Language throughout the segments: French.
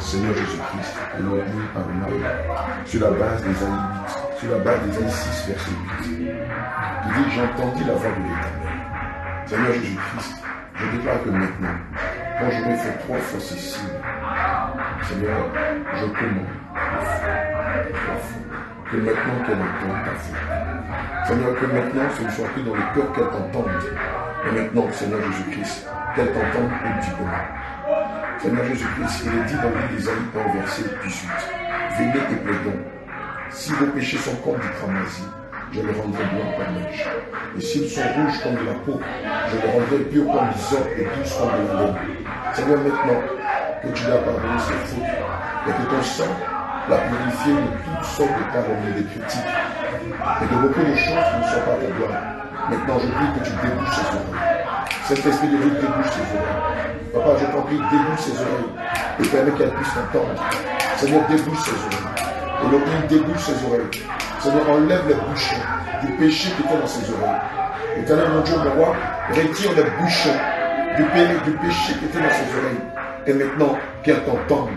Seigneur Jésus-Christ, Elohim Adonai, sur la base des Aïe sur la base des Aïe 6, verset 8. Il dit, j'entendis la voix de l'éternel. Seigneur Jésus-Christ, je déclare que maintenant, quand j'aurai fait trois fois ces signes, Seigneur, je commande que maintenant qu'elle entende ta voix. Seigneur, que maintenant ce ne soit plus dans le cœur qu'elle t'entende, mais maintenant, Seigneur Jésus-Christ, qu'elle t'entende audiblement. Seigneur Jésus-Christ, il est dit dans l'île d'Isaïe, au verset 18, Venez et plaidons. Si vos péchés sont comme du cramoisi, je les rendrai blancs comme neige. Et s'ils sont rouges comme de la peau, je les rendrai purs comme du sang et douces comme de laine. Seigneur, maintenant que tu l'as pardonné ses fautes, et que ton sang l'a purifié de toutes sortes de et de critiques, et de beaucoup de choses qui ne sont pas ta gloire. Maintenant, je prie que tu débouches ses oreilles. Cet esprit de Dieu débouche ses oreilles. Papa, je t'en prie, débouche ses oreilles et permets qu'elle puisse t'entendre. Seigneur, débouche ses oreilles. Et le débouche ses oreilles. Seigneur, enlève les bouchons du péché qui était dans ses oreilles. Éternel, mon Dieu, mon roi, retire les bouchons du, du péché qui était dans ses oreilles. Et maintenant, qu'elle t'entende.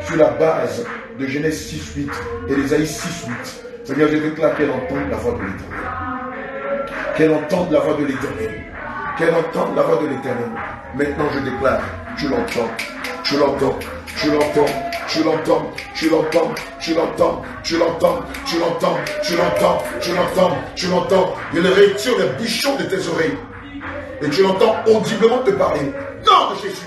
Sur la base de Genèse 6, 8 et d'Ésaïe 6, 8. Seigneur, je déclare qu'elle entende la voix de l'éternel. Qu'elle entende la voix de l'éternel. Qu'elle entende la voix de l'éternel. Maintenant, je déclare, tu l'entends, tu l'entends, tu l'entends, tu l'entends, tu l'entends, tu l'entends, tu l'entends, tu l'entends, tu l'entends, tu l'entends, tu l'entends. Il retire les bouchons de tes oreilles. Et tu l'entends audiblement te parler. Non, Jésus.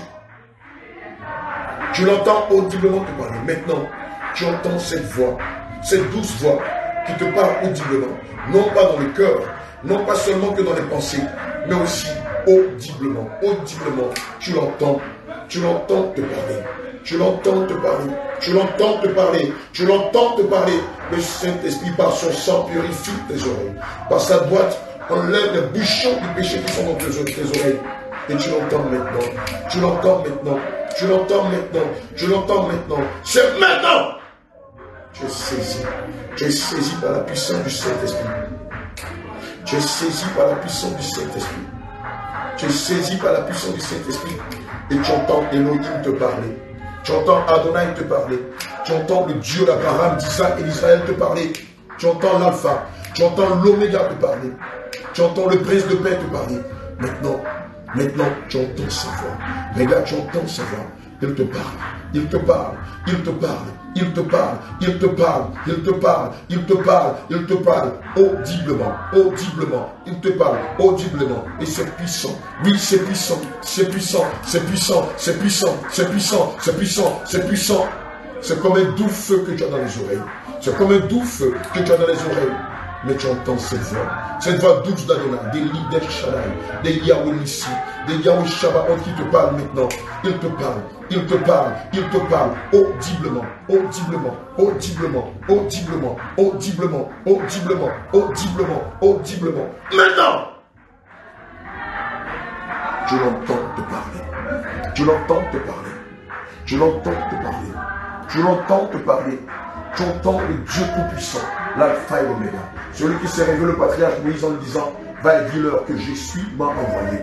Tu l'entends audiblement te parler. Maintenant, tu entends cette voix, cette douce voix qui te parle audiblement, non pas dans le cœur, non pas seulement que dans les pensées, mais aussi audiblement, audiblement. Tu l'entends, tu l'entends te parler, tu l'entends te parler, tu l'entends te parler, tu l'entends te parler. Le Saint-Esprit, par son sang, purifie tes oreilles. Par sa droite, enlève les bouchons du péché qui sont dans tes oreilles. Et tu l'entends maintenant, tu l'entends maintenant, tu l'entends maintenant, tu l'entends maintenant. C'est maintenant tu es saisi. Tu es saisi par la puissance du Saint-Esprit. Tu es saisi par la puissance du Saint-Esprit. Tu es saisi par la puissance du Saint-Esprit. Et tu entends Elohim te parler. Tu entends Adonai te parler. Tu entends le Dieu d'Abraham, d'Isaac et d'Israël te parler. Tu entends l'Alpha. Tu entends l'Oméga te parler. Tu entends le prince de paix te parler. Maintenant, maintenant, tu entends sa voix. Regarde, tu entends sa voix. Il te parle. Il te parle. Il te parle il te parle, il te parle, il te parle, il te parle, il te parle audiblement, audiblement, il te parle audiblement. Et c'est puissant. Oui, c'est puissant, c'est puissant, c'est puissant, c'est puissant, c'est puissant, c'est puissant, c'est puissant. C'est comme un doux feu que tu as dans les oreilles. C'est comme un doux feu que tu as dans les oreilles mais tu entends cette voix. Cette voix douce d'Adonai, des leaders Shaddai, des Yahweh Nissi, des Yahweh Shabbat qui te parlent maintenant. Il te parle, il te parle, il te parle audiblement, audiblement, audiblement, audiblement, audiblement, audiblement, audiblement, audiblement. Maintenant, tu l'entends te parler. Tu l'entends te parler. Tu l'entends te parler. Tu l'entends te parler. Tu entends le Dieu Tout-Puissant, l'Alpha et l'Oméga. Celui qui s'est révélé au patriarche Moïse en lui disant, va et dis-leur que je suis, m'a envoyé.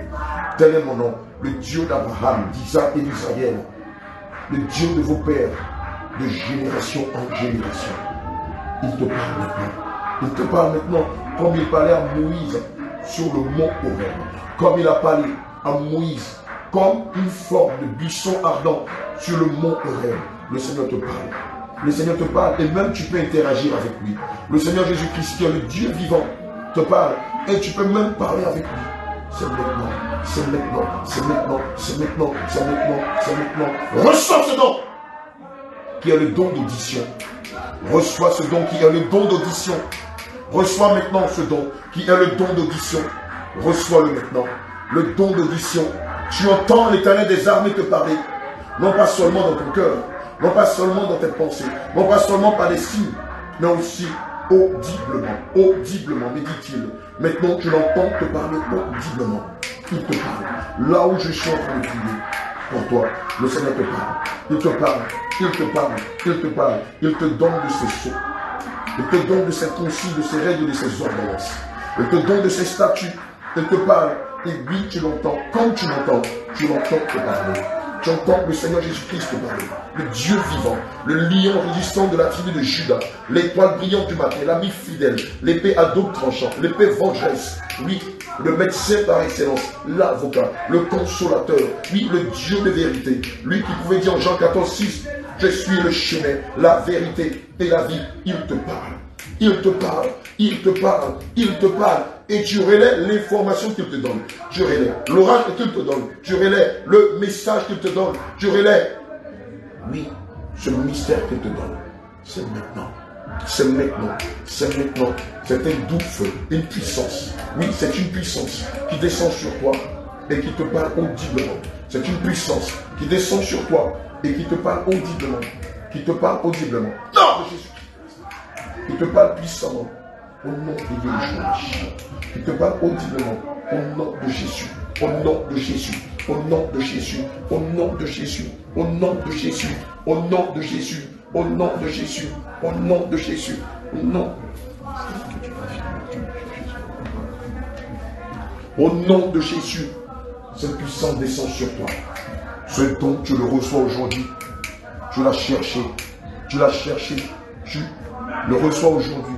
Tel est mon nom, le Dieu d'Abraham, d'Isaac et d'Israël, le Dieu de vos pères, de génération en génération. Il te parle maintenant. Il te parle maintenant comme il parlait à Moïse sur le mont Horeb. Comme il a parlé à Moïse, comme une forme de buisson ardent sur le mont Horeb. Le Seigneur te parle. Le Seigneur te parle et même tu peux interagir avec lui. Le Seigneur Jésus-Christ, qui est le Dieu vivant, te parle et tu peux même parler avec lui. C'est maintenant, c'est maintenant, c'est maintenant, c'est maintenant, c'est maintenant, c'est maintenant. Reçois ce don qui a le don d'audition. Reçois ce don qui a le don d'audition. Reçois maintenant ce don qui a le don d'audition. Reçois-le maintenant. Le don d'audition. Tu entends l'éternel des armées te parler. Non pas seulement dans ton cœur, non pas seulement dans tes pensées, non pas seulement par des signes, mais aussi audiblement, audiblement, me dit-il. Maintenant, tu l'entends te parler audiblement. Il te parle. Là où je suis en train de prier pour toi, le Seigneur te parle. Il te parle, il te parle, il te parle. Il te donne de ses sceaux. Il te donne de ses consignes, de ses règles, de ses ordonnances. Il te donne de ses statuts. Il te parle. Et oui, tu l'entends. Comme tu l'entends, tu l'entends te parler. Tu entends le Seigneur Jésus-Christ parler. Le Dieu vivant, le lion résistant de la tribu de Judas, l'étoile brillante du matin, l'ami fidèle, l'épée à double tranchant, l'épée vengeresse. Oui, le médecin par excellence, l'avocat, le consolateur. Oui, le Dieu de vérité. Lui qui pouvait dire en Jean 14, 6, je suis le chemin, la vérité et la vie. Il te parle. Il te parle, il te parle, il te parle. Et tu relais l'information qu'il te donne. Tu relais l'oracle qu'il te donne. Tu relais le message qu'il te donne. Tu relais, oui, ce mystère qu'il te donne. C'est maintenant. C'est maintenant. C'est maintenant. C'est un doux feu, une puissance. Oui, c'est une puissance qui descend sur toi et qui te parle audiblement. C'est une puissance qui descend sur toi et qui te parle audiblement. Qui te parle audiblement. Non, Jésus qui te parle puissamment au nom de Jésus. Qui te parle audiblement au nom de Jésus. Au nom de Jésus. Au nom de Jésus. Au nom de Jésus. Au nom de Jésus. Au nom de Jésus. Au nom de Jésus. Au nom de Jésus. Au nom. Au nom de Jésus, cette puissance descend sur toi. Ce don, tu le reçois aujourd'hui. Tu l'as cherché. Tu l'as cherché. Tu le reçois aujourd'hui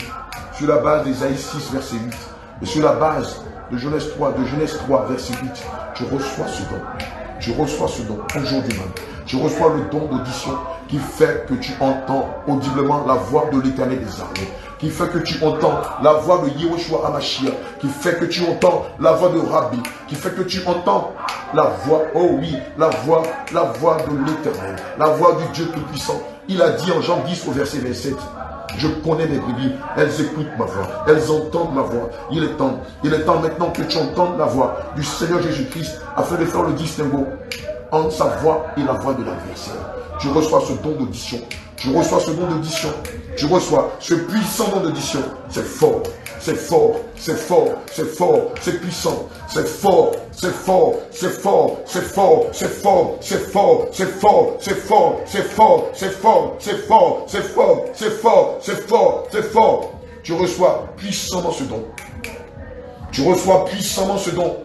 sur la base d'Ésaïe 6, verset 8. Et sur la base de Genèse 3, de Genèse 3, verset 8, tu reçois ce don. Tu reçois ce don aujourd'hui même. Tu reçois le don d'audition qui fait que tu entends audiblement la voix de l'éternel des armées qui fait que tu entends la voix de Yehoshua Amashia, qui fait que tu entends la voix de Rabbi, qui fait que tu entends la voix, oh oui, la voix, la voix de l'éternel, la voix du Dieu Tout-Puissant. Il a dit en Jean 10 au verset 27, je connais mes brebis. Elles écoutent ma voix. Elles entendent ma voix. Il est temps. Il est temps maintenant que tu entendes la voix du Seigneur Jésus-Christ afin de faire le distinguo entre sa voix et la voix de l'adversaire. Tu reçois ce don d'audition. Tu reçois ce don d'audition. Tu reçois ce puissant don d'audition. C'est fort. C'est fort, c'est fort, c'est fort, c'est puissant, c'est fort, c'est fort, c'est fort, c'est fort, c'est fort, c'est fort, c'est fort, c'est fort, c'est fort, c'est fort, c'est fort, c'est fort, c'est fort, c'est fort, c'est fort. Tu reçois puissamment ce don. Tu reçois puissamment ce don.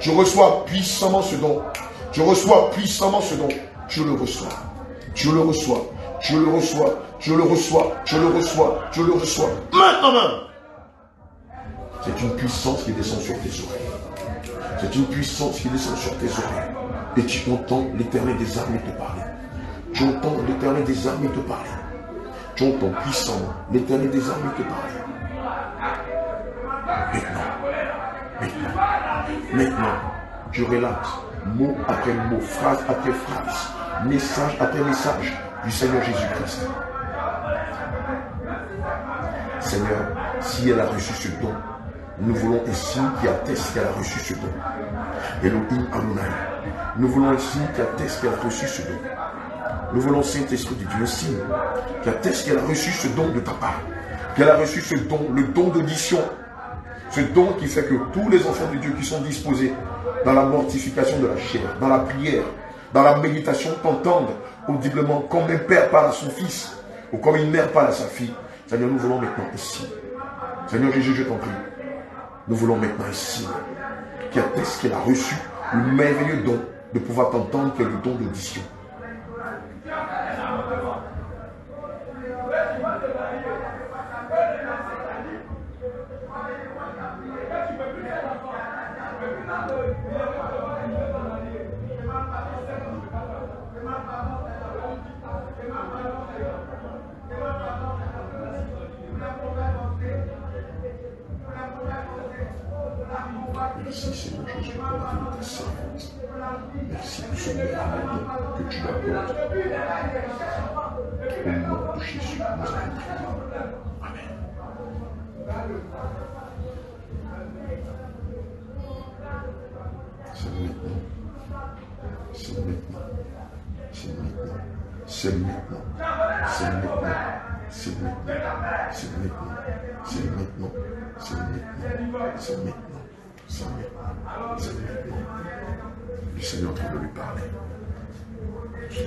Tu reçois puissamment ce don. Tu reçois puissamment ce don. Tu le reçois. Tu le reçois. Je le reçois. Je le reçois. Je le reçois. Je le reçois. Maintenant. C'est une puissance qui descend sur tes oreilles. C'est une puissance qui descend sur tes oreilles. Et tu entends l'éternel des armées te parler. Tu entends l'éternel des armées te parler. Tu entends puissamment l'éternel des armées te parler. Maintenant, maintenant, maintenant, tu relates mot après mot, phrase après phrase, message après message du Seigneur Jésus-Christ. Seigneur, si elle a reçu ce don, nous voulons signe qui atteste qu'elle a reçu ce don. Elohim. Nous voulons signe qui atteste qu'elle a reçu ce don. Nous voulons, Saint-Esprit de Dieu, signe qui atteste qu'elle a reçu ce don de ta part. Qu'elle a reçu ce don, le don d'audition. Ce don qui fait que tous les enfants de Dieu qui sont disposés dans la mortification de la chair, dans la prière, dans la méditation, t'entendent audiblement comme un père parle à son fils ou comme une mère parle à sa fille. Seigneur, nous voulons maintenant ici. Seigneur Jésus, je t'en prie. Nous voulons maintenant signe qui atteste qu'elle a reçu le merveilleux don de pouvoir t'entendre, qui est don d'audition. C'est maintenant. C'est maintenant. C'est maintenant. C'est maintenant. C'est maintenant. C'est maintenant. C'est maintenant. C'est maintenant. Le Seigneur est en train de lui parler. Je suis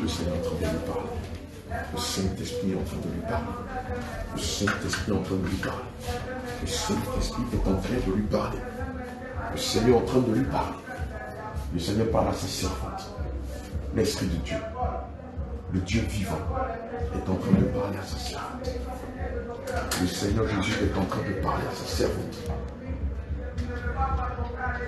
Le Seigneur est en train de lui parler. Le Saint-Esprit est en train de lui parler. Le Saint-Esprit est en train de lui parler. Le Saint-Esprit est en train de lui parler. Le Seigneur est en train de lui parler. Le Seigneur parle à sa servante. L'Esprit de Dieu, le Dieu vivant, est en train de parler à sa servante. Le Seigneur Jésus est en train de parler à sa servante. Le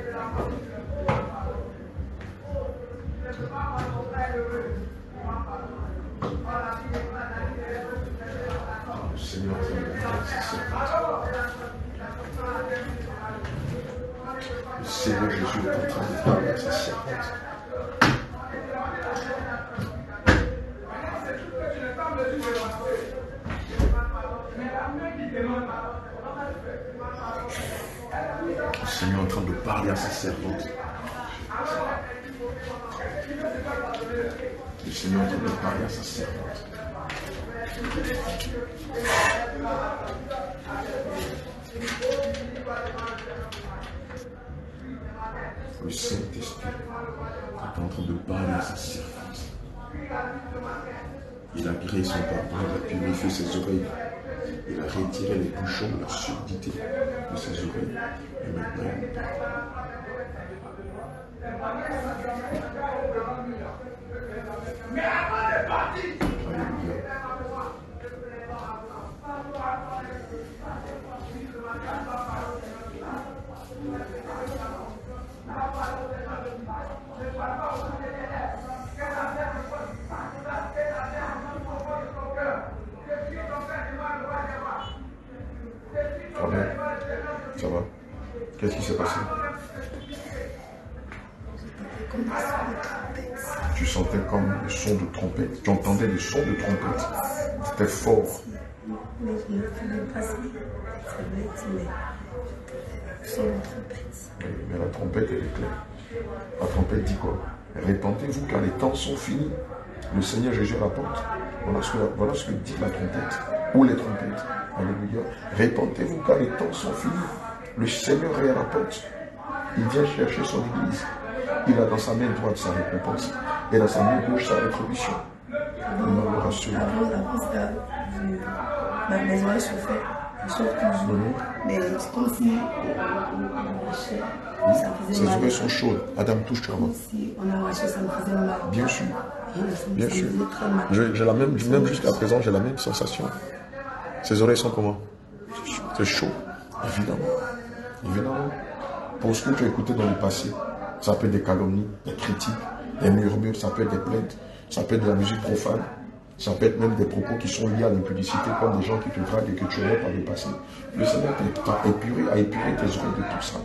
Seigneur Jésus est en train de parler à sa servante. Le Seigneur est en train de parler à sa servante. Le Seigneur est en train de parler à sa servante. Le Saint-Esprit est en train de parler à sa servante. Il a grillé son pardon, il a purifié ses oreilles. Il a retiré les bouchons de la surdité de ses oreilles. Et Qu'est-ce qui s'est passé Tu sentais comme des sons de trompette. Tu entendais des sons de trompette. C'était fort. Mais mais Mais la trompette, elle est claire. La trompette dit quoi Répentez-vous car les temps sont finis. Le Seigneur Jésus rapporte. Voilà ce que, voilà ce que dit la trompette. Ou les trompettes. Alléluia. Répentez-vous car les temps sont finis. Le Seigneur est à la porte. Il vient chercher son église. Il a dans sa main droite sa récompense et dans sa main gauche sa rétribution. Il m'a le je- ma maison est chauffée. Mais c'est comme si Ses oreilles sont chaudes. Adam, touche-toi. Comme si on arrachait, ça me faisait mal. Bien sûr. Bien sûr. j'ai la même, même jusqu'à présent, j'ai la même sensation. Ses oreilles sont comment? C'est chaud, évidemment. Évidemment. Pour ce que tu as écouté dans le passé, ça peut être des calomnies, des critiques, des murmures, ça peut être des plaintes, ça peut être de la musique profane, ça peut être même des propos qui sont liés à l'impudicité, comme des gens qui te draguent et que tu aurais par le passé. Le Seigneur t'a épuré, a épuré tes oreilles de tout ça.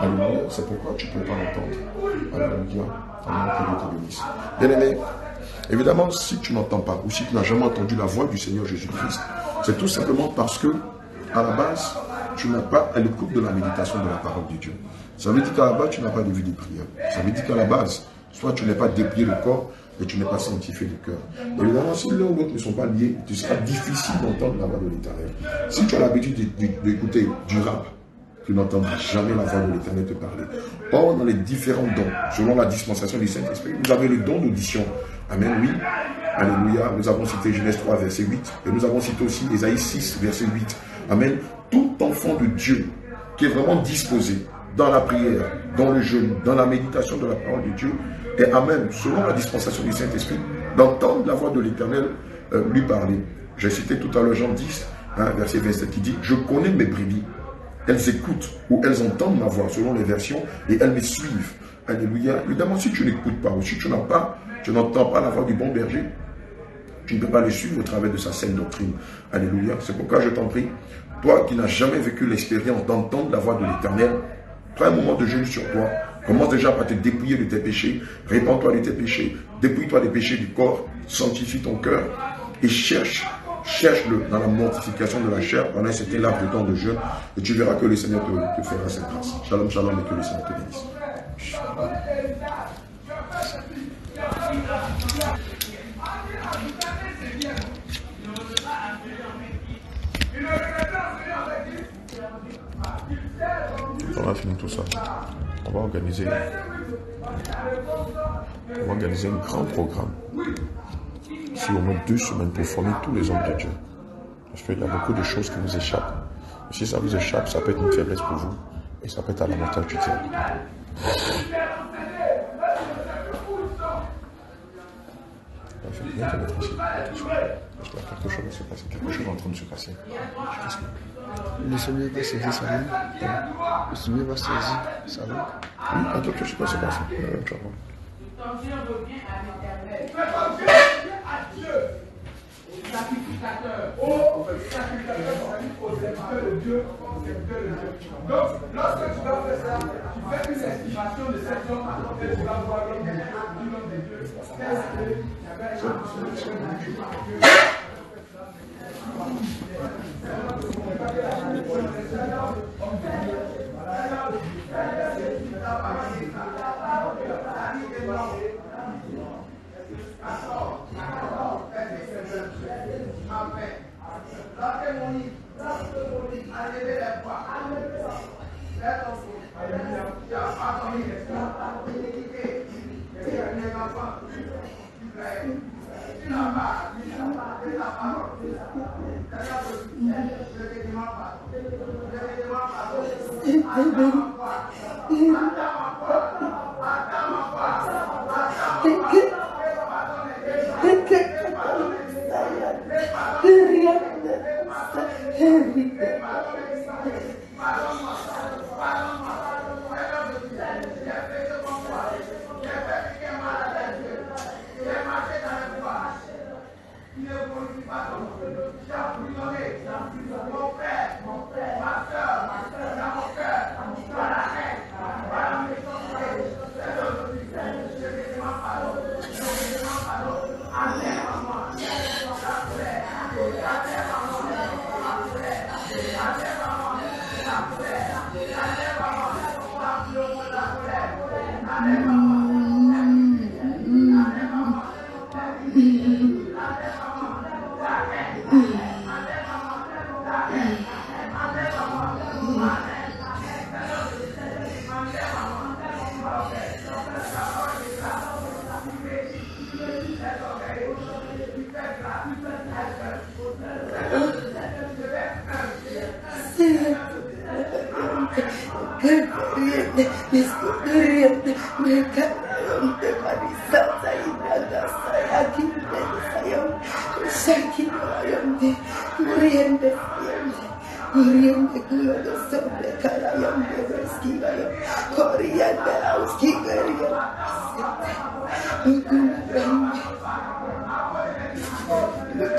Alléluia. C'est pourquoi tu ne peux pas l'entendre. Alléluia. Alléluia. Que Dieu te bénisse. Bien aimé, évidemment, si tu n'entends pas ou si tu n'as jamais entendu la voix du Seigneur Jésus-Christ, c'est tout simplement parce que, à la base, tu n'as pas à l'écoute de la méditation de la parole de Dieu. Ça veut dire qu'à la base, tu n'as pas de vie de prière. Ça veut dire qu'à la base, soit tu n'es pas déplié le corps et tu n'es pas sanctifié le cœur. Évidemment, si l'un ou l'autre ne sont pas liés, tu seras difficile d'entendre la voix de l'éternel. Si tu as l'habitude de- de- d'écouter du rap, tu n'entendras jamais la voix de l'éternel te parler. Or, dans les différents dons, selon la dispensation du Saint-Esprit, vous avez le don d'audition. Amen, oui. Alléluia. Nous avons cité Genèse 3, verset 8. Et nous avons cité aussi Ésaïe 6, verset 8. Amen. Tout enfant de Dieu qui est vraiment disposé dans la prière, dans le jeûne, dans la méditation de la parole de Dieu, et Amen, selon la dispensation du Saint-Esprit, d'entendre la voix de l'Éternel euh, lui parler. J'ai cité tout à l'heure Jean 10, hein, verset 27, qui dit Je connais mes brebis, elles écoutent ou elles entendent ma voix selon les versions et elles me suivent. Alléluia. Évidemment, si tu n'écoutes pas ou si tu n'as pas, tu n'entends pas la voix du bon berger, tu ne peux pas les suivre au travers de sa saine doctrine. Alléluia. C'est pourquoi je t'en prie, toi qui n'as jamais vécu l'expérience d'entendre la voix de l'Éternel, prends un moment de jeûne sur toi Commence déjà par te dépouiller de tes péchés. Répands-toi de tes péchés. Dépouille-toi des péchés du corps. Sanctifie ton cœur. Et cherche, cherche-le dans la mortification de la chair pendant cet laps de temps de jeûne. Et tu verras que le Seigneur te, te fera cette grâce. Shalom, shalom et que le Seigneur te bénisse. On tout ça. On va organiser, on va organiser un grand programme. Si au moins deux semaines pour former tous les hommes de Dieu. Parce qu'il y a beaucoup de choses qui vous échappent. Si ça vous échappe, ça peut être une faiblesse pour vous. Et ça peut être à l'avantage du diable. Qu'il y a quelque chose va se passer. Quelque chose est en train de se passer. Qu'est-ce que- Le va saisir sa langue. Le va saisir sa langue. Oui, il y a quelque chose qui va se passer? Euh, tu vas voir. Donc, lorsque tu vas faire ça, tu fais une estimation de cet homme et tu vas voir l'homme de Dieu, 上学前班是 entendendo. Deus.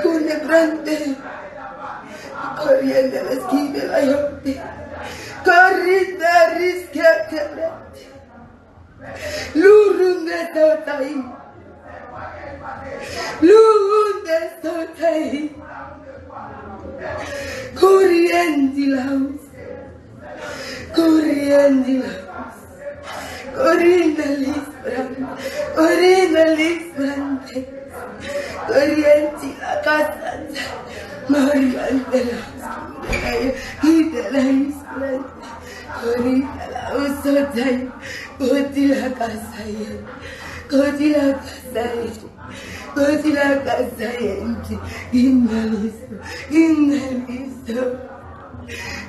Kuna grande. Corriendo la esquina la gente. Corriendo a risca quebrante. Lurunde totai. Lurunde totai. Corriendo la Corriendo la Orina Lisbrande, Orina Lisbrande, Orienti la casa, Marian de la y de la Lisbrande, Orina la Usotay, Oti la casa, Oti la casa, Oti la casa, Inna Listo, Inna Listo,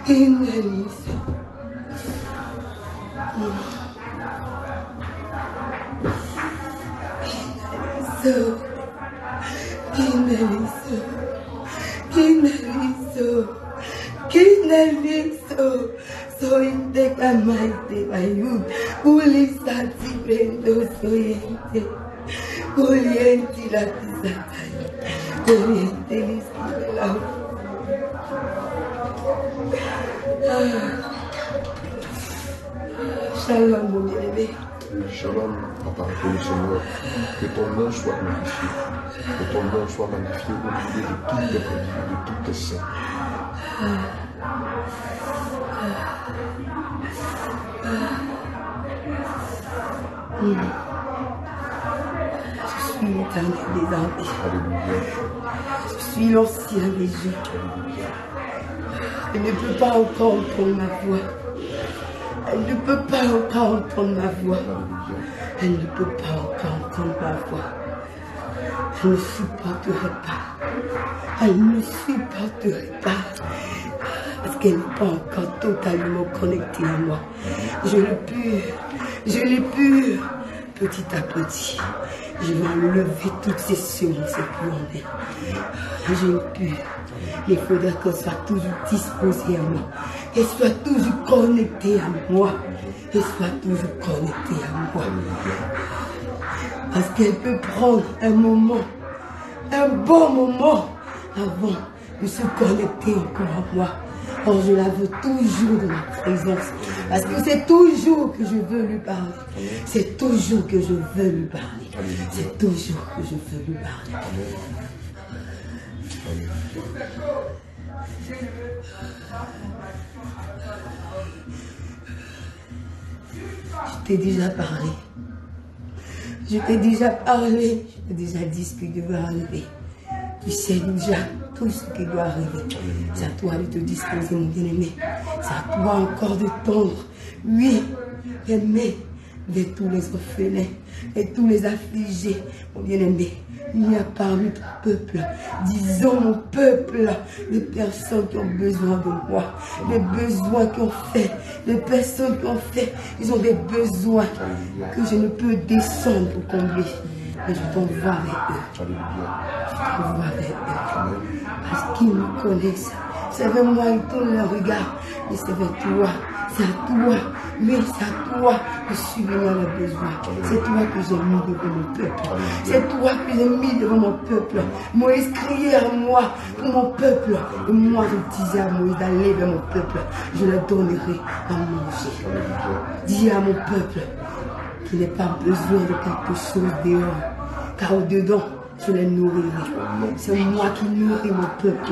Inna Listo. Innaliso. Innaliso. Innaliso. Innaliso. Kinaliso, kinaliso, kinaliso, soy de Camaite Bayú, Ulisati Brendo Soyente, Corriente la Pisatay, Corriente Lisbela. Shalom, mon bien-aimé. Shalom, Que ton nom soit magnifié. Que ton nom soit magnifié au milieu de tous tes bénis, de tous tes saints. Je suis l'éternel des armées. Alléluia. Je suis l'ancien des jours. Elle ne peut pas encore entendre ma voix. Elle ne peut pas encore entendre ma voix. Elle ne peut pas encore entendre ma voix. Elle ne supporterait pas. Elle ne supporterait pas. Parce qu'elle n'est pas encore totalement connectée à moi. Je l'ai pu. Je l'ai pu. Petit à petit. Je vais enlever toutes ces semences en elle. Je l'ai pu. Il faudra qu'elle soit toujours disposée à moi. Qu'elle soit toujours connectée à moi. Qu'elle soit toujours connectée à moi. Parce qu'elle peut prendre un moment, un bon moment avant de se connecter encore à moi. Or, je la veux toujours dans ma présence. Parce que c'est toujours que je veux lui parler. C'est toujours que je veux lui parler. C'est toujours que je veux lui parler. Je t'ai déjà parlé. Je t'ai déjà parlé. Je t'ai déjà dit ce qui devait arriver. Tu sais déjà ce qui doit arriver. C'est à toi de te disposer, mon bien-aimé. C'est à toi encore de tendre. Oui, aimer de tous les orphelins et tous les affligés, mon bien-aimé. Il y a parmi ton peuple, disons mon peuple, des personnes qui ont besoin de moi, des besoins qui ont fait, des personnes qui ont fait, ils ont des besoins que je ne peux descendre pour combler. Mais je t'envoie avec eux. Je t'envoie avec eux. Parce qu'ils me connaissent. C'est vers moi, ils tournent leur regard. Mais c'est vers toi. C'est à toi. Oui, c'est à toi de subvenir leurs besoins. C'est toi que j'ai mis devant mon peuple. C'est toi que j'ai mis devant mon peuple. Moïse criait à moi pour mon peuple. Et moi, je disais à Moïse d'aller vers mon peuple. Je leur donnerai à manger. Dis à mon peuple qu'il n'ait pas besoin de quelque chose dehors. Car au-dedans, je les nourrirai. C'est moi qui nourris mon peuple.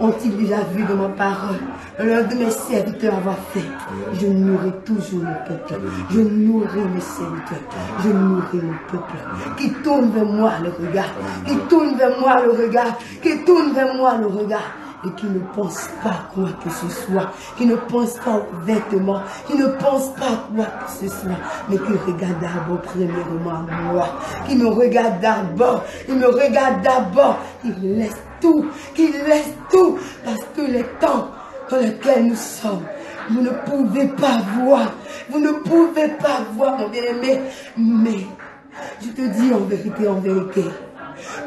Ont-ils déjà vu de ma parole? L'un de mes serviteurs avoir fait Je nourris toujours mon peuple. Je nourris mes serviteurs. Je nourris mon peuple. Qui tourne vers moi le regard. Qui tourne vers moi le regard. Qui tourne vers moi le regard qui ne pense pas quoi que ce soit, qui ne pense pas aux vêtements, qui ne pense pas quoi que ce soit, mais qui regarde d'abord premièrement à moi, qui me regarde d'abord, il me regarde d'abord, il laisse tout, qu'il laisse tout, parce que les temps dans lesquels nous sommes, vous ne pouvez pas voir, vous ne pouvez pas voir, mon bien-aimé, mais je te dis en vérité, en vérité,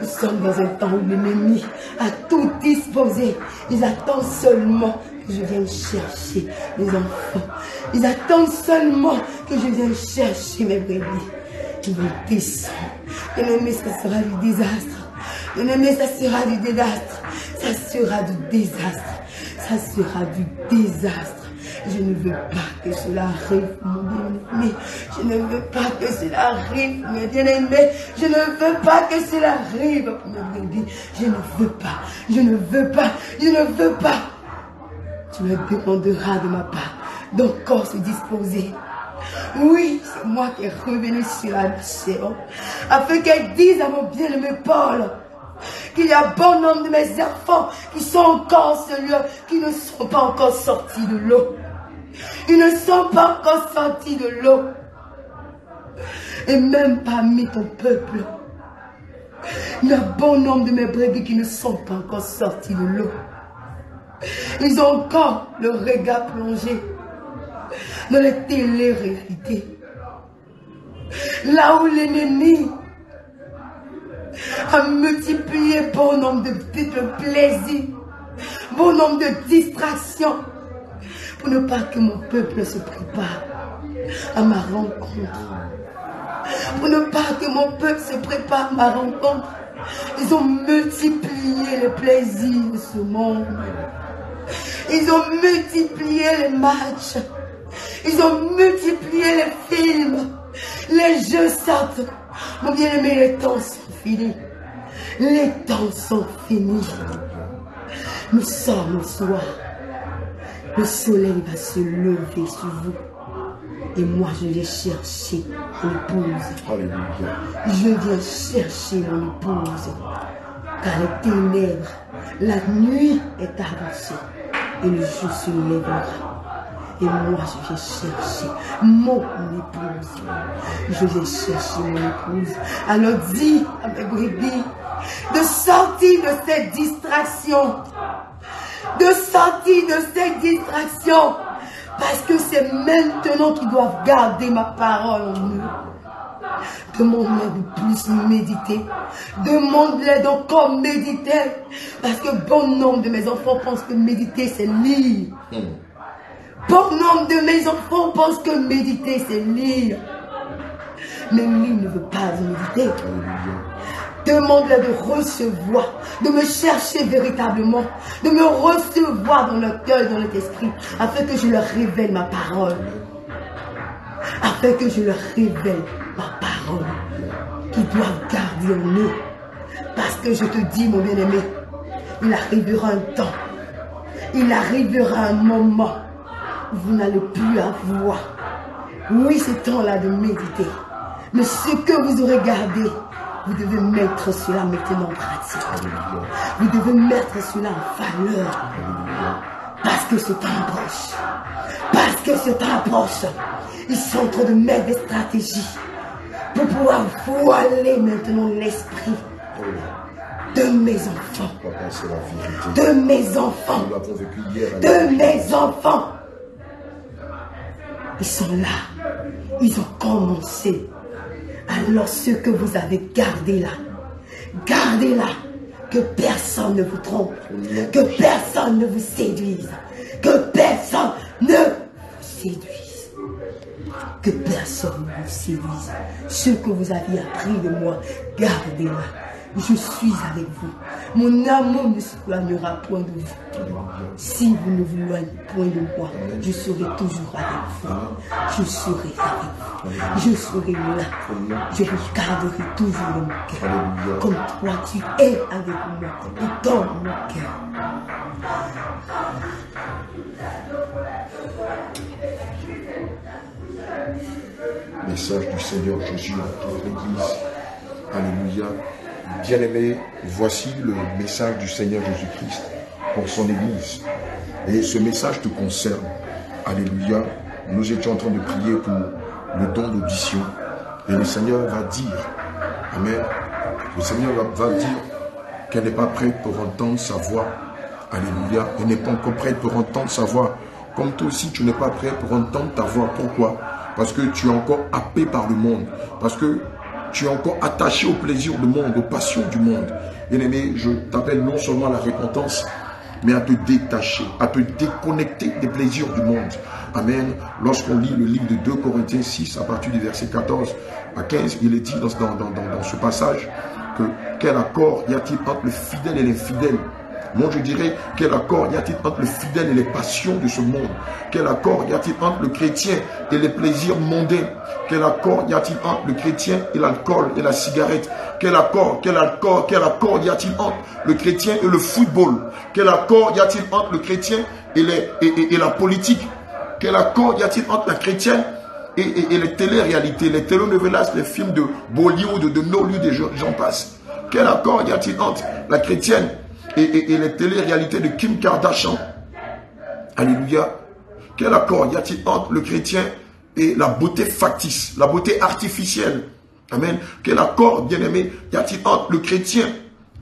nous sommes dans un temps où l'ennemi a tout disposé. Ils attendent seulement que je vienne chercher les enfants. Ils attendent seulement que je vienne chercher mes brebis. Ils vont descendre. L'ennemi, ça sera du désastre. L'ennemi, ça sera du désastre. Ça sera du désastre. Ça sera du désastre. Je ne veux pas que cela arrive, mon bien-aimé. Je ne veux pas que cela arrive, mon bien-aimé. Je ne veux pas que cela arrive, mon bébé. Je ne veux pas. Je ne veux pas. Je ne veux pas. Tu me demanderas de ma part d'encore se disposer. Oui, c'est moi qui est revenu sur la nation, afin qu'elle dise à mon bien-aimé Paul, qu'il y a bon nombre de mes enfants qui sont encore en ce lieu, qui ne sont pas encore sortis de l'eau. Ils ne sont pas encore sortis de l'eau. Et même parmi ton peuple, il y a bon nombre de mes brebis qui ne sont pas encore sortis de l'eau. Ils ont encore le regard plongé dans les télé-réalités. Là où l'ennemi a multiplié bon nombre de petits plaisirs, bon nombre de distractions, pour ne pas que mon peuple se prépare à ma rencontre. Pour ne pas que mon peuple se prépare à ma rencontre. Ils ont multiplié les plaisirs de ce monde. Ils ont multiplié les matchs. Ils ont multiplié les films. Les jeux sortent. Mon bien-aimé, les temps sont finis. Les temps sont finis. Nous sommes au soir. Le soleil va se lever sur vous. Et moi, je vais chercher une épouse. Alléluia. Je viens chercher mon épouse. Car les ténèbres, la nuit est avancée et le jour se lèvera. Et moi, je vais chercher mon épouse. Je vais chercher mon épouse. Alors dis à mes brebis de sortir de cette distraction. De sortir de cette distraction. Parce que c'est maintenant qu'ils doivent garder ma parole en eux. Demande-leur de plus méditer. Demande-leur d'encore méditer. Parce que bon nombre de mes enfants pensent que méditer, c'est lire. Bon nombre de mes enfants pensent que méditer, c'est lire. Mais lui ne veut pas méditer. Demande-leur de recevoir, de me chercher véritablement, de me recevoir dans leur cœur, dans leur esprit, afin que je leur révèle ma parole. Afin que je leur révèle ma parole qu'ils doivent garder en eux. Parce que je te dis, mon bien-aimé, il arrivera un temps, il arrivera un moment où vous n'allez plus avoir. Oui, c'est temps-là de méditer. Mais ce que vous aurez gardé, vous devez mettre cela maintenant en pratique. Vous devez mettre cela en valeur. Parce que ce temps approche. Parce que ce temps approche. Ils sont en train de mettre des stratégies pour pouvoir voiler maintenant l'esprit de mes enfants. De mes enfants. De mes enfants. Ils sont là. Ils ont commencé. Alors ce que vous avez gardé là, gardez-là. Que personne ne vous trompe. Que personne ne vous séduise. Que personne ne vous séduise. Que personne ne vous séduise. Ce que vous aviez appris de moi, gardez-la. Je suis avec vous. Mon amour ne s'éloignera point de vous. Si vous ne vous éloignez point de moi, je serai toujours avec vous. Je serai avec vous. Je serai là. Je vous garderai toujours dans mon cœur. Comme toi, tu es avec moi et dans mon cœur. Message du Seigneur Jésus à toute l'Église. Alléluia. Bien-aimés, voici le message du Seigneur Jésus-Christ pour son Église. Et ce message te concerne. Alléluia. Nous étions en train de prier pour le don d'audition. Et le Seigneur va dire, Amen. Le Seigneur va, dire qu'elle n'est pas prête pour entendre sa voix. Alléluia. Elle n'est pas encore prête pour entendre sa voix. Comme toi aussi, tu n'es pas prêt pour entendre ta voix. Pourquoi? Parce que tu es encore happé par le monde. Parce que tu es encore attaché au plaisir du monde, aux passions du monde. Bien-aimé, je t'appelle non seulement à la repentance, mais à te détacher, à te déconnecter des plaisirs du monde. Amen. Lorsqu'on lit le livre de 2 Corinthiens 6, à partir du verset 14 à 15, il est dit dans, ce passage que quel accord y a-t-il entre le fidèle et l'infidèle? Moi, je dirais, quel accord y a-t-il entre le fidèle et les passions de ce monde? Quel accord y a-t-il entre le chrétien et les plaisirs mondains? Quel accord y a-t-il entre le chrétien et l'alcool et la cigarette? Quel accord, quel accord, quel accord y a-t-il entre le chrétien et le football? Quel accord y a-t-il entre le chrétien et, la politique? Quel accord y a-t-il entre la chrétienne et, les téléréalités, les telenovelas, les films de Bollywood, de Nollywood et j'en j'en passe? Quel accord y a-t-il entre la chrétienne et, les téléréalités de Kim Kardashian. Alléluia. Quel accord y a-t-il entre le chrétien et la beauté factice, la beauté artificielle? Amen. Quel accord, bien-aimé, y a-t-il entre le chrétien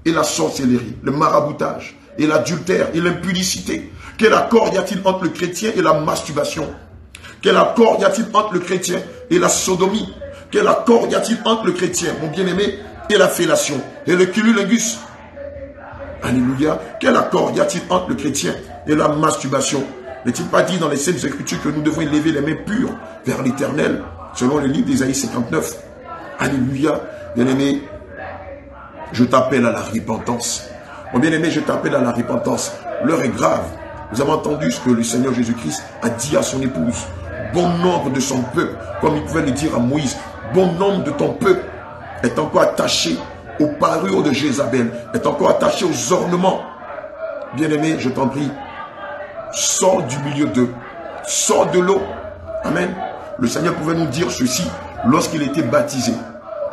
et la sorcellerie, le maraboutage, et l'adultère, et l'impudicité? Quel accord y a-t-il entre le chrétien et la masturbation? Quel accord y a-t-il entre le chrétien et la sodomie? Quel accord y a-t-il entre le chrétien, mon bien-aimé, et la fellation, et le cululingus Alléluia. Quel accord y a-t-il entre le chrétien et la masturbation? N'est-il pas dit dans les Saintes Écritures que nous devons élever les mains pures vers l'éternel, selon le livre d'Ésaïe 59 Alléluia. Bien-aimé, je t'appelle à la repentance. Mon bien-aimé, je t'appelle à la repentance. L'heure est grave. Nous avons entendu ce que le Seigneur Jésus-Christ a dit à son épouse. bon nombre de son peuple, comme il pouvait le dire à Moïse, bon nombre de ton peuple est encore attaché aux parures de Jézabel, est encore attaché aux ornements. Bien-aimé, je t'en prie, sors du milieu d'eux, sors de l'eau. Amen. Le Seigneur pouvait nous dire ceci lorsqu'il était baptisé.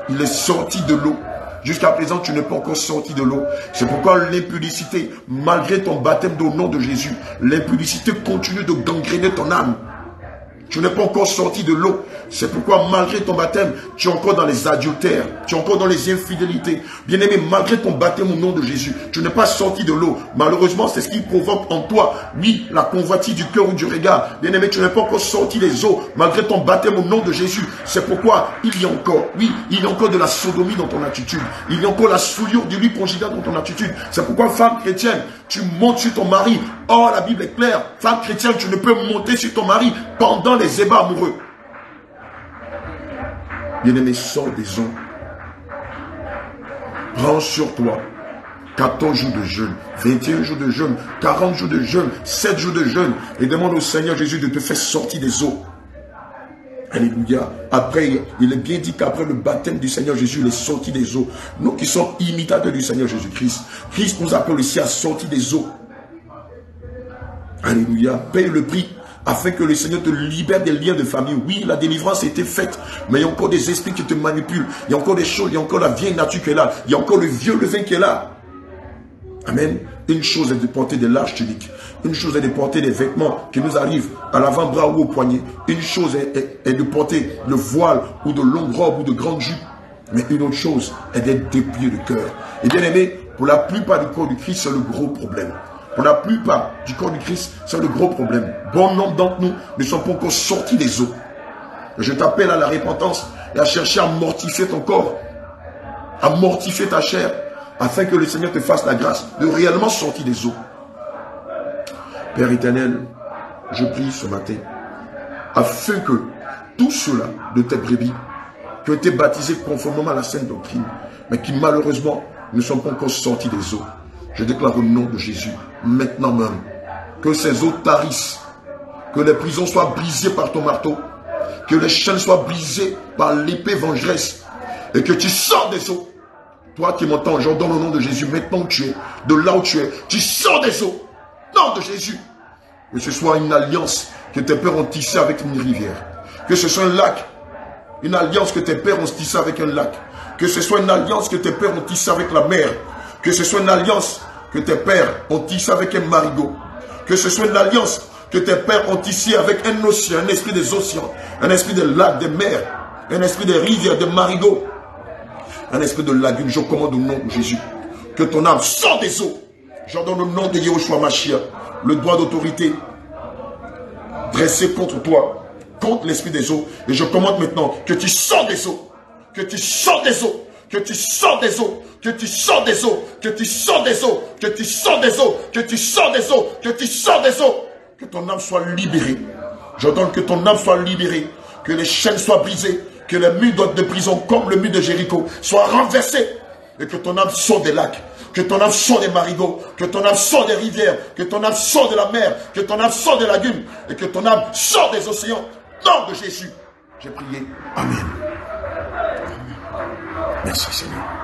Il est sorti de l'eau. Jusqu'à présent, tu n'es pas encore sorti de l'eau. C'est pourquoi l'impudicité, malgré ton baptême au nom de Jésus, l'impudicité continue de gangréner ton âme. Tu n'es pas encore sorti de l'eau. C'est pourquoi malgré ton baptême, tu es encore dans les adultères, tu es encore dans les infidélités. Bien-aimé, malgré ton baptême au nom de Jésus, tu n'es pas sorti de l'eau. Malheureusement, c'est ce qui provoque en toi, oui, la convoitise du cœur ou du regard. Bien-aimé, tu n'es pas encore sorti des eaux, malgré ton baptême au nom de Jésus. C'est pourquoi il y a encore, oui, il y a encore de la sodomie dans ton attitude. Il y a encore la souillure du lit conjugal dans ton attitude. C'est pourquoi, femme chrétienne, tu montes sur ton mari. Or, la Bible est claire. Femme chrétienne, tu ne peux monter sur ton mari pendant les ébats amoureux. Bien-aimé, sors des eaux. Prends sur toi 14 jours de jeûne, 21 jours de jeûne, 40 jours de jeûne, 7 jours de jeûne, et demande au Seigneur Jésus de te faire sortir des eaux. Alléluia. Après, il est bien dit qu'après le baptême du Seigneur Jésus, il est sorti des eaux. Nous qui sommes imitateurs du Seigneur Jésus-Christ, Christ nous appelle aussi à sortir des eaux. Alléluia. Paye le prix afin que le Seigneur te libère des liens de famille. Oui, la délivrance a été faite, mais il y a encore des esprits qui te manipulent. Il y a encore des choses, il y a encore la vieille nature qui est là. Il y a encore le vieux levain qui est là. Amen. Une chose est de porter des larges tuniques. Une chose est de porter des vêtements qui nous arrivent à l'avant-bras ou au poignet. Une chose est, de porter le voile ou de longues robes ou de grandes jupes. Mais une autre chose est d'être déplié de cœur. Et bien aimé, pour la plupart du corps du Christ, c'est le gros problème. Pour la plupart du corps du Christ, c'est le gros problème. Bon nombre d'entre nous ne sont pas encore sortis des eaux. Je t'appelle à la repentance et à chercher à mortifier ton corps, à mortifier ta chair, afin que le Seigneur te fasse la grâce de réellement sortir des eaux. Père éternel, je prie ce matin, afin que tous ceux-là de tes brebis, qui ont été baptisés conformément à la sainte doctrine, mais qui malheureusement ne sont pas encore sortis des eaux, je déclare au nom de Jésus, maintenant même, que ces eaux tarissent, que les prisons soient brisées par ton marteau, que les chaînes soient brisées par l'épée vengeresse, et que tu sors des eaux. Toi qui m'entends, j'ordonne au nom de Jésus, maintenant où tu es, de là où tu es, tu sors des eaux. Nom de Jésus. Que ce soit une alliance que tes pères ont tissée avec une rivière. Que ce soit un lac. Une alliance que tes pères ont tissée avec un lac. Que ce soit une alliance que tes pères ont tissée avec la mer. Que ce soit une alliance que tes pères ont tissée avec un marigot. Que ce soit une alliance que tes pères ont tissée avec un océan, un esprit des océans, un esprit des lacs, des mers, un esprit des rivières, des marigots, un esprit de lagune. Je commande au nom de Jésus que ton âme sorte des eaux. J'ordonne au nom de Yehoshua Mashiach le droit d'autorité dressé contre toi, contre l'esprit des eaux. Et je commande maintenant que tu sors des eaux, que tu sors des eaux, que tu sors des eaux, que tu sors des eaux, que tu sors des eaux, que tu sors des eaux, que tu sors des eaux, que tu sors des eaux, que ton âme soit libérée. J'ordonne que ton âme soit libérée, que les chaînes soient brisées, que les murs de prison, comme le mur de Jéricho, soient renversés, et que ton âme sorte des lacs, que ton âme sorte des marigots, que ton âme sorte des rivières, que ton âme sorte de la mer, que ton âme sorte des lagunes, et que ton âme sorte des océans. Nom de Jésus, j'ai prié. Amen. 那谢谢你。